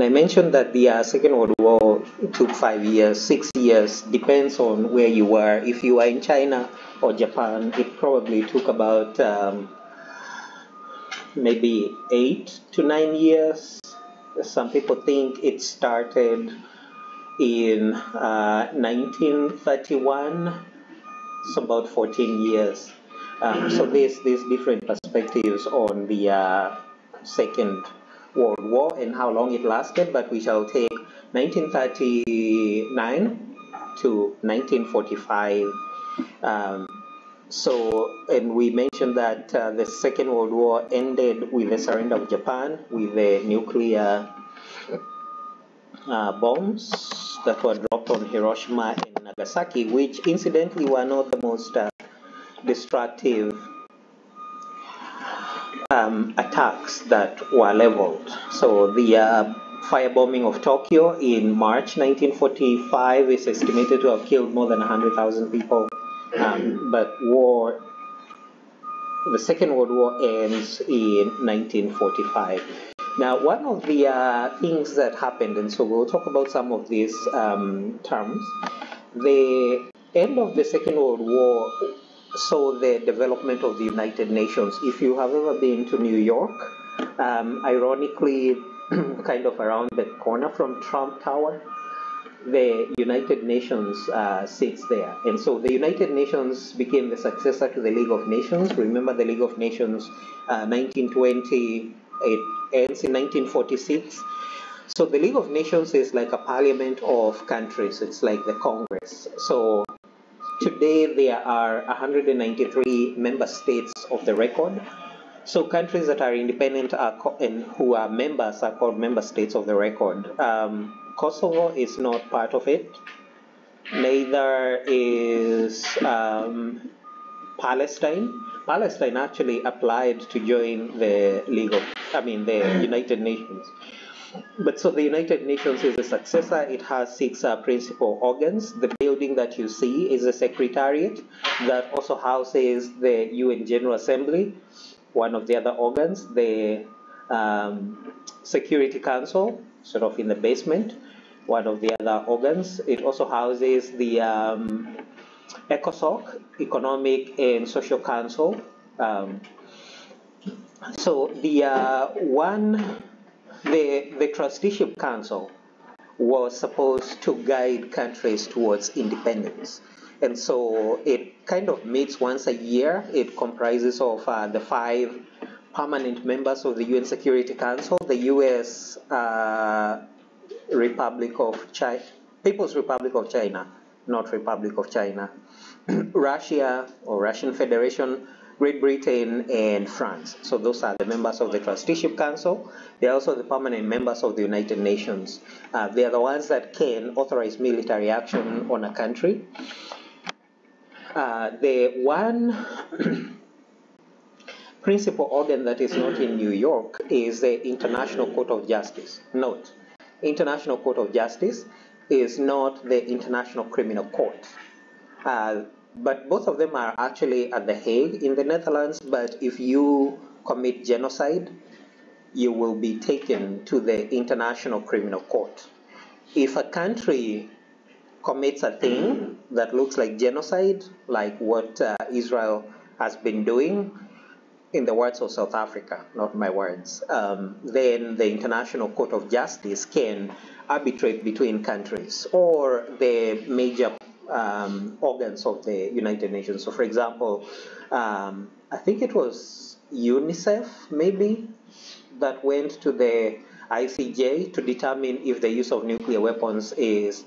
when I mentioned that the uh, Second World War took five years, six years, depends on where you were. If you were in China or Japan, it probably took about um, maybe eight to nine years. Some people think it started in uh, 1931, so about 14 years. Um, so there's, there's different perspectives on the uh, Second World War and how long it lasted, but we shall take 1939 to 1945. Um, so, and we mentioned that uh, the Second World War ended with the surrender of Japan with the nuclear uh, bombs that were dropped on Hiroshima and Nagasaki, which incidentally were not the most uh, destructive um, attacks that were leveled. So the uh, firebombing of Tokyo in March 1945 is estimated to have killed more than 100,000 people. Um, but war, the Second World War ends in 1945. Now, one of the uh, things that happened, and so we'll talk about some of these um, terms, the end of the Second World War saw the development of the United Nations. If you have ever been to New York, um, ironically, kind of around the corner from Trump Tower, the United Nations uh, sits there. And so the United Nations became the successor to the League of Nations. Remember the League of Nations, uh, 1920, it ends in 1946. So the League of Nations is like a parliament of countries. It's like the Congress. So today there are 193 member states of the record. So countries that are independent are and who are members are called member states of the record. Um, Kosovo is not part of it. Neither is um, Palestine. Palestine actually applied to join the League of, I mean, the United Nations. But so the United Nations is a successor. It has six uh, principal organs. The building that you see is a secretariat that also houses the UN General Assembly, one of the other organs, the um, Security Council, sort of in the basement, one of the other organs. It also houses the um, ECOSOC, Economic and Social Council. Um, so the uh, one, the the trusteeship council was supposed to guide countries towards independence, and so it kind of meets once a year. It comprises of uh, the five permanent members of the UN Security Council, the U.S. Uh, Republic of China, People's Republic of China, not Republic of China, Russia or Russian Federation, Great Britain, and France. So those are the members of the Trusteeship Council. They are also the permanent members of the United Nations. Uh, they are the ones that can authorize military action on a country. Uh, the one principal organ that is not in New York is the International Court of Justice. Note, International Court of Justice is not the International Criminal Court. Uh, but both of them are actually at The Hague in the Netherlands. But if you commit genocide, you will be taken to the International Criminal Court. If a country commits a thing that looks like genocide, like what uh, Israel has been doing, in the words of South Africa, not my words, um, then the International Court of Justice can arbitrate between countries or the major um, organs of the United Nations. So, for example, um, I think it was UNICEF, maybe, that went to the ICJ to determine if the use of nuclear weapons is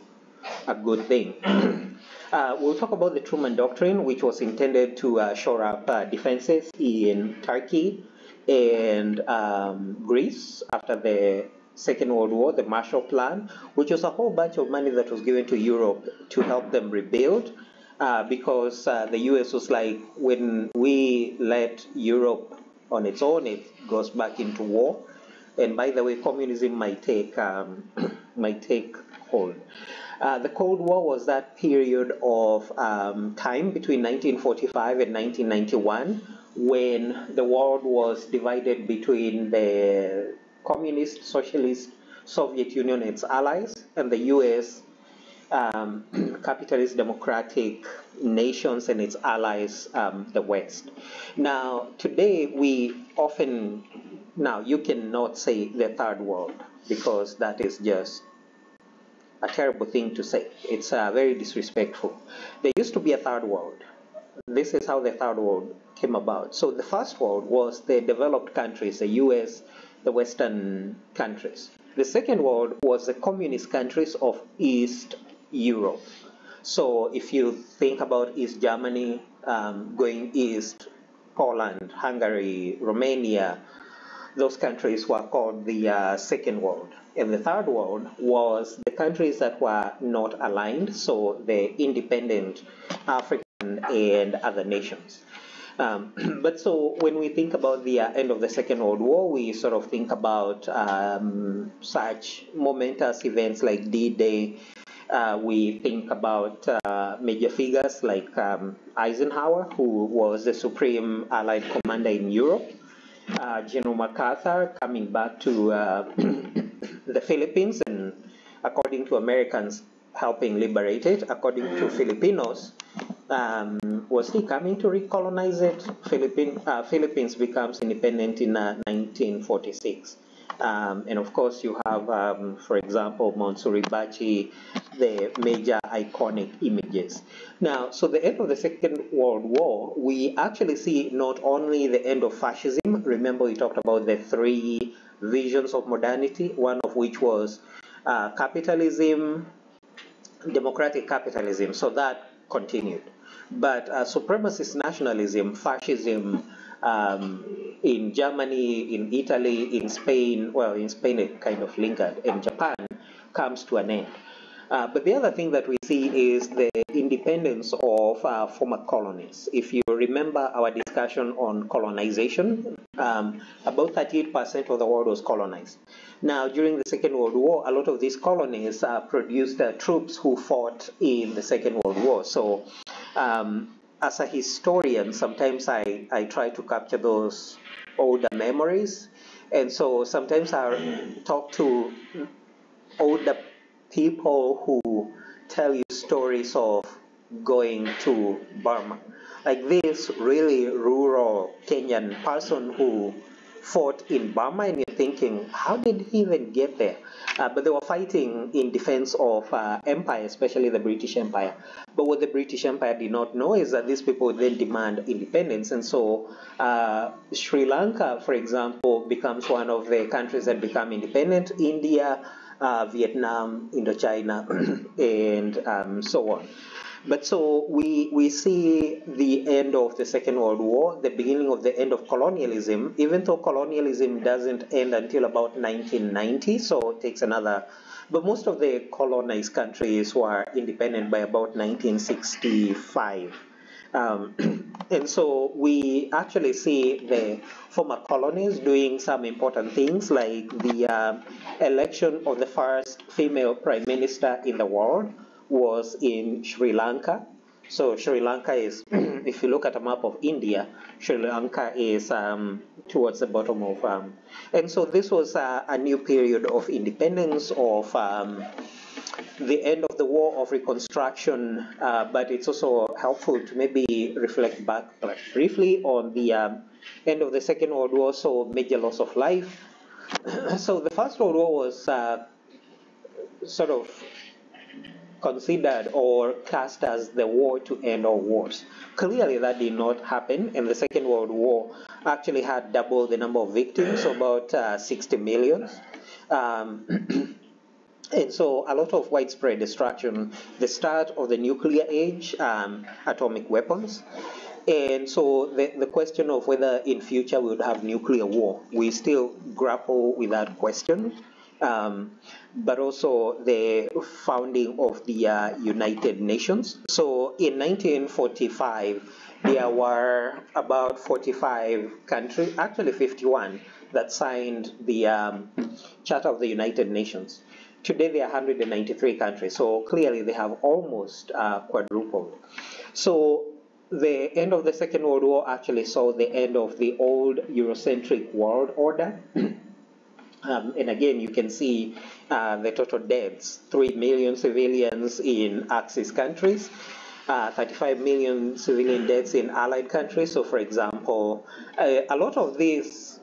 a good thing. uh, we'll talk about the Truman Doctrine, which was intended to uh, shore up uh, defenses in Turkey and um, Greece after the Second World War, the Marshall Plan, which was a whole bunch of money that was given to Europe to help them rebuild. Uh, because uh, the US was like, when we let Europe on its own, it goes back into war. And by the way, communism might take um, might take hold. Uh, the Cold War was that period of um, time between 1945 and 1991 when the world was divided between the communist, socialist Soviet Union its allies, and the U.S. Um, capitalist democratic nations and its allies, um, the West. Now, today we often, now you cannot say the third world because that is just a terrible thing to say. It's uh, very disrespectful. There used to be a third world. This is how the third world came about. So the first world was the developed countries, the US, the Western countries. The second world was the communist countries of East Europe. So if you think about East Germany, um, going east, Poland, Hungary, Romania, those countries were called the uh, second world. And the third world was the countries that were not aligned, so the independent African and other nations. Um, but so when we think about the uh, end of the Second World War, we sort of think about um, such momentous events like D-Day. Uh, we think about uh, major figures like um, Eisenhower, who was the supreme Allied commander in Europe. Uh, General MacArthur coming back to uh, the Philippines and according to Americans helping liberate it, according to Filipinos, um, was he coming to recolonize it? Philippine, uh, Philippines becomes independent in uh, 1946. Um, and of course, you have, um, for example, Mount Suribachi, the major iconic images. Now, so the end of the Second World War, we actually see not only the end of fascism, remember we talked about the three visions of modernity, one of which was uh, capitalism, democratic capitalism, so that continued. But uh, supremacist nationalism, fascism, um, in Germany, in Italy, in Spain, well, in Spain it kind of lingered, in Japan, comes to an end. Uh, but the other thing that we see is the independence of uh, former colonies. If you remember our discussion on colonization, um, about 38% of the world was colonized. Now, during the Second World War, a lot of these colonies uh, produced uh, troops who fought in the Second World War. So, um, as a historian, sometimes I, I try to capture those older memories. And so sometimes I talk to older people who tell you stories of going to Burma. Like this really rural Kenyan person who fought in Burma, and you're thinking, how did he even get there? Uh, but they were fighting in defense of uh, empire, especially the British Empire. But what the British Empire did not know is that these people then demand independence. And so uh, Sri Lanka, for example, becomes one of the countries that become independent. India, uh, Vietnam, Indochina, and um, so on. But so we, we see the end of the Second World War, the beginning of the end of colonialism, even though colonialism doesn't end until about 1990, so it takes another. But most of the colonized countries were independent by about 1965. Um, and so we actually see the former colonies doing some important things like the uh, election of the first female prime minister in the world was in Sri Lanka. So Sri Lanka is, if you look at a map of India, Sri Lanka is um, towards the bottom of, um, and so this was a, a, new period of independence, of um, the end of the war of reconstruction, uh, but it's also helpful to maybe reflect back briefly on the um, end of the Second World War, so major loss of life. so the First World War was uh, sort of considered or cast as the war to end all wars. Clearly, that did not happen, and the Second World War actually had double the number of victims, so about uh, 60 million. Um, and so, a lot of widespread destruction, the start of the nuclear age, um, atomic weapons. And so the, the question of whether in future we would have nuclear war, we still grapple with that question um, but also the founding of the uh, United Nations. So in 1945, there were about 45 countries, actually 51, that signed the um, Charter of the United Nations. Today there are 193 countries, so clearly they have almost uh, quadrupled. So the end of the Second World War actually saw the end of the old Eurocentric world order. Um, and again, you can see uh, the total deaths 3 million civilians in Axis countries, uh, 35 million civilian deaths in allied countries. So, for example, a, a lot of these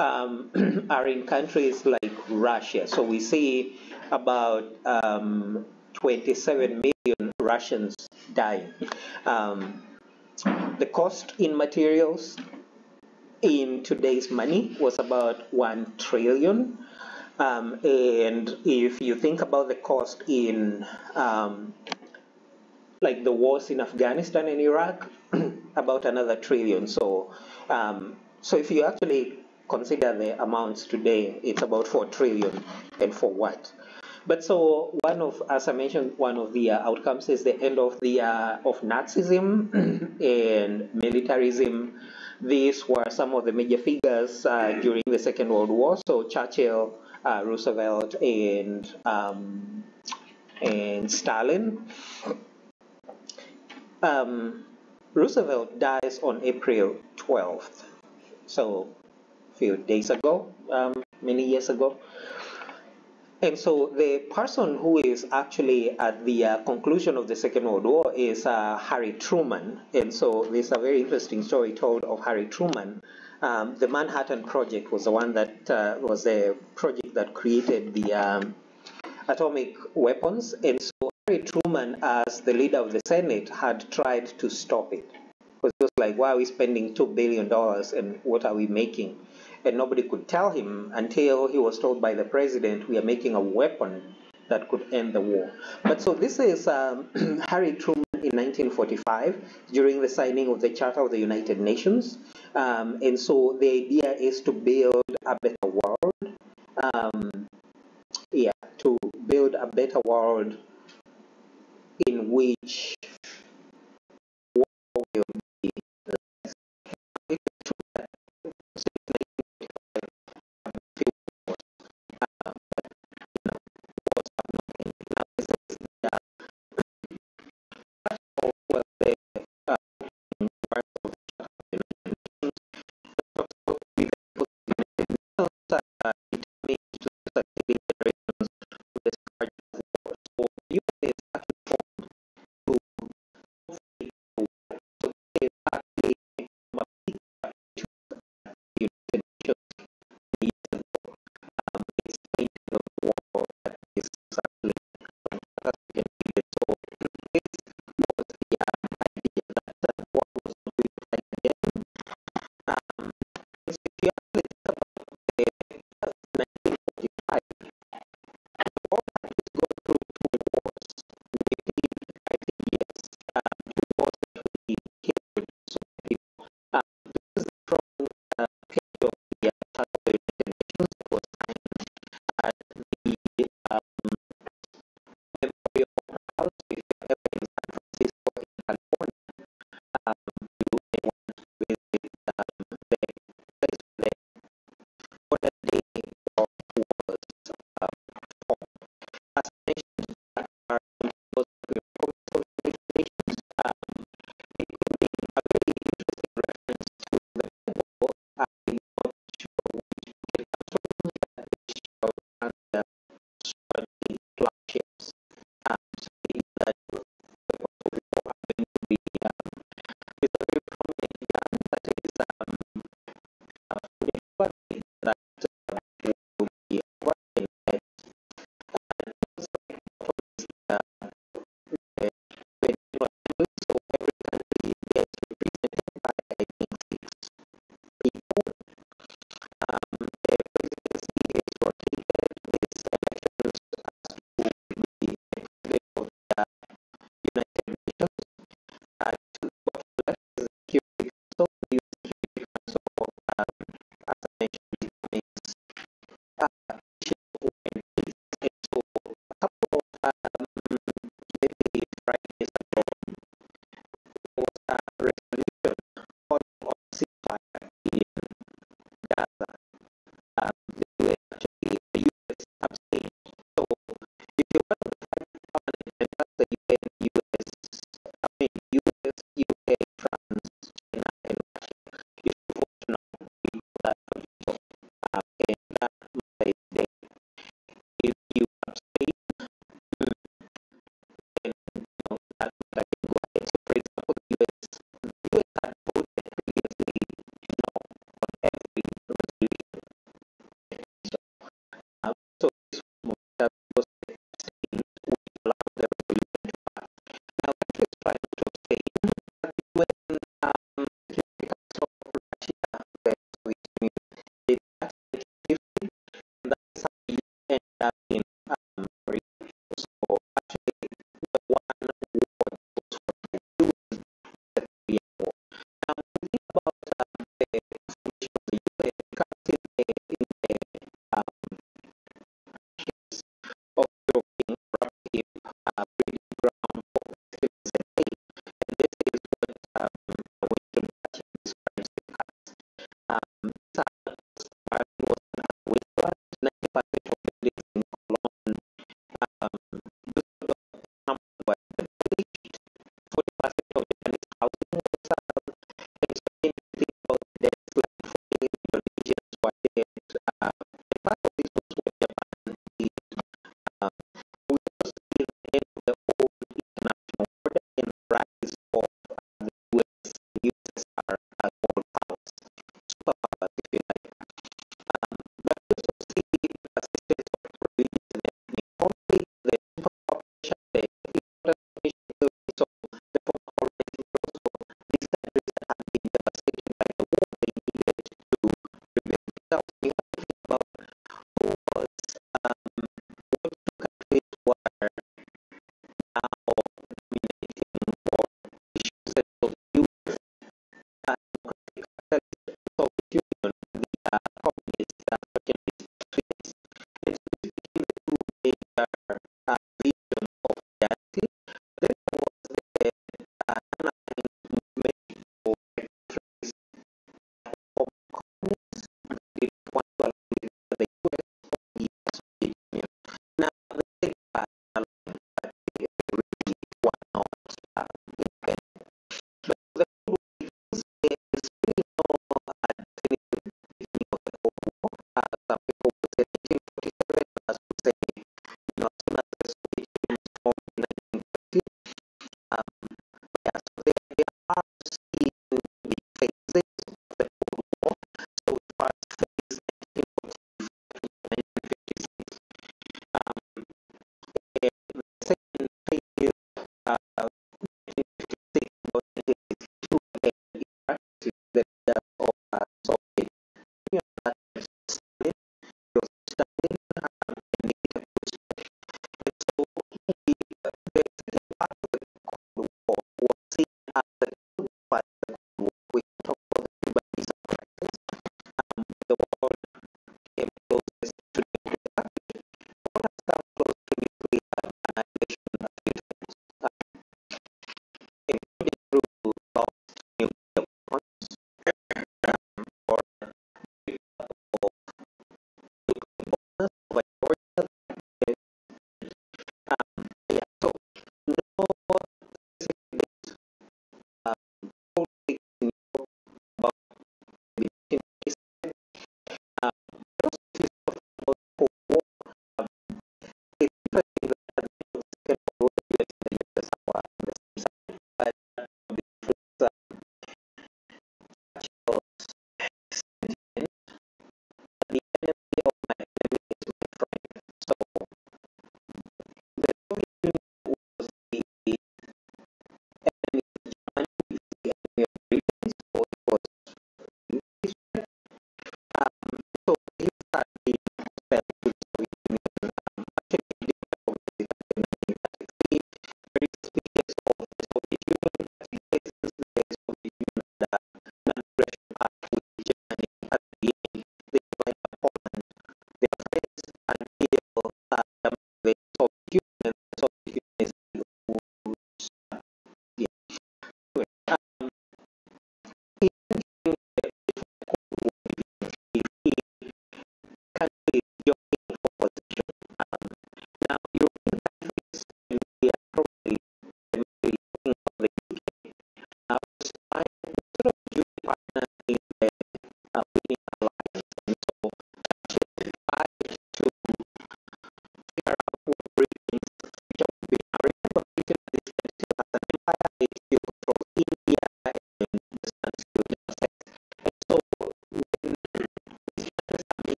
um, are in countries like Russia. So, we see about um, 27 million Russians dying. Um, the cost in materials in today's money was about 1 trillion. Um, and if you think about the cost in um, like the wars in Afghanistan and Iraq, about another trillion. So, um, so if you actually consider the amounts today, it's about 4 trillion. And for what? But so one of, as I mentioned, one of the uh, outcomes is the end of the uh, of Nazism and militarism. These were some of the major figures uh, during the Second World War. So Churchill, uh, Roosevelt, and um, and Stalin. Um, Roosevelt dies on April 12th, so few days ago, um, many years ago. And so the person who is actually at the uh, conclusion of the Second World War is uh, Harry Truman. And so there's a very interesting story told of Harry Truman. Um, the Manhattan Project was the one that uh, was the project that created the um, atomic weapons. And so Harry Truman, as the leader of the Senate, had tried to stop it. Because it was like, why are we spending $2 billion and what are we making? And nobody could tell him until he was told by the president, we are making a weapon that could end the war. But so this is um, Harry Truman in 1945 during the signing of the Charter of the United Nations. Um, and so the idea is to build a better world. Um, yeah, to build a better world in which war will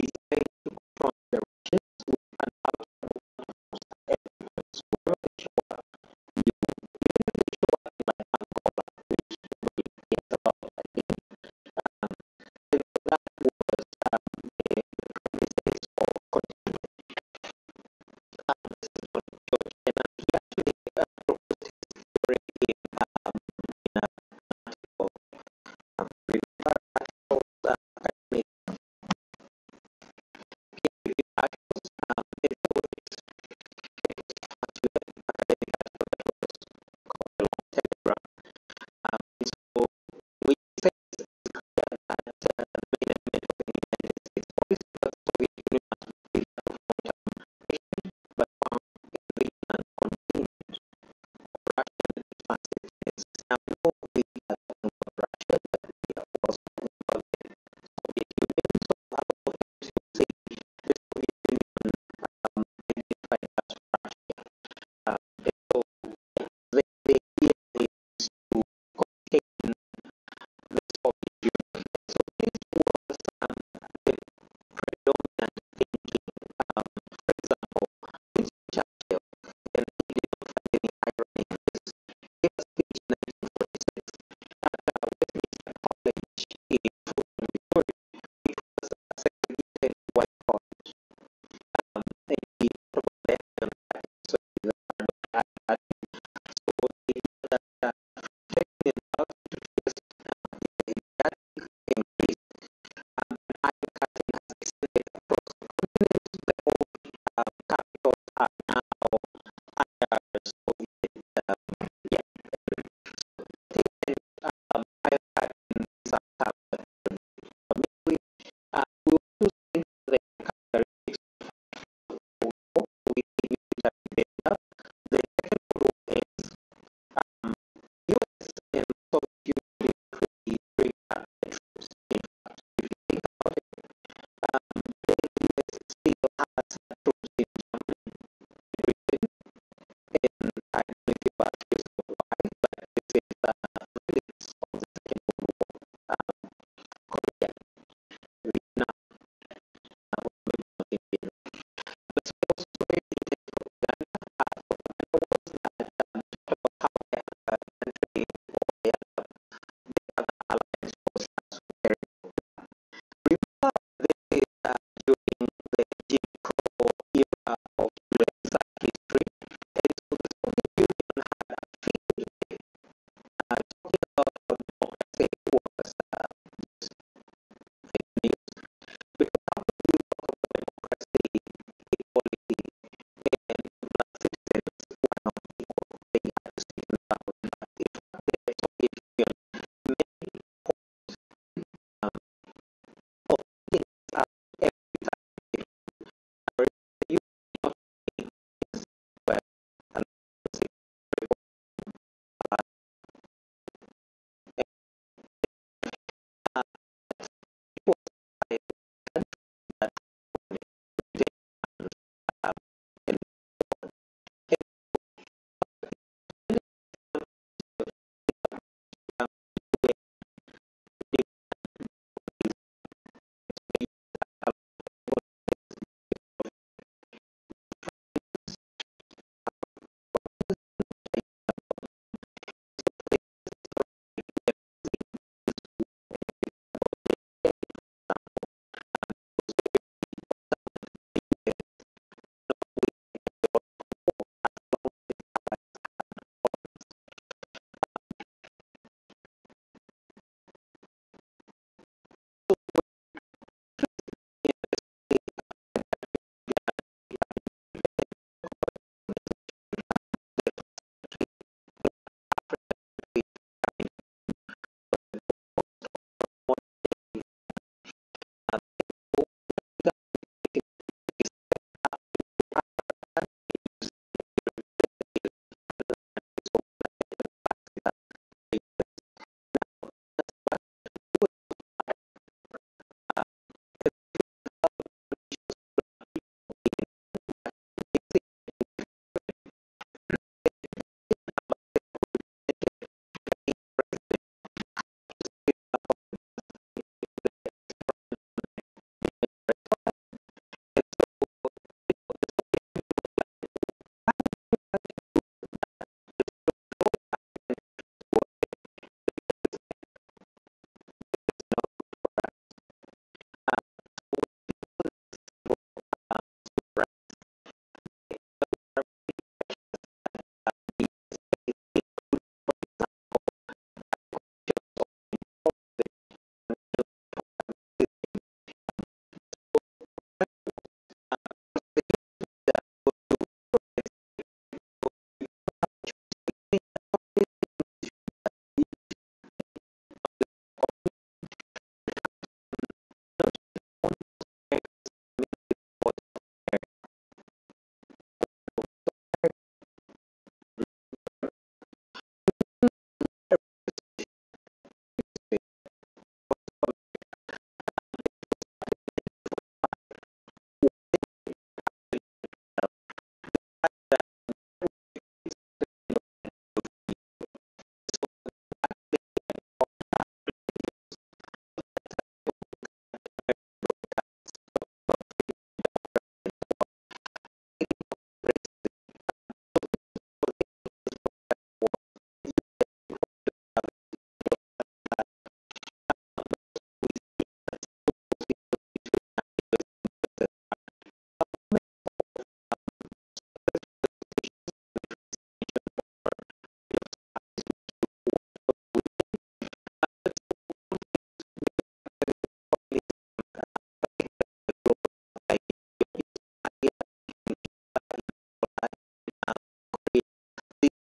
anything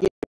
get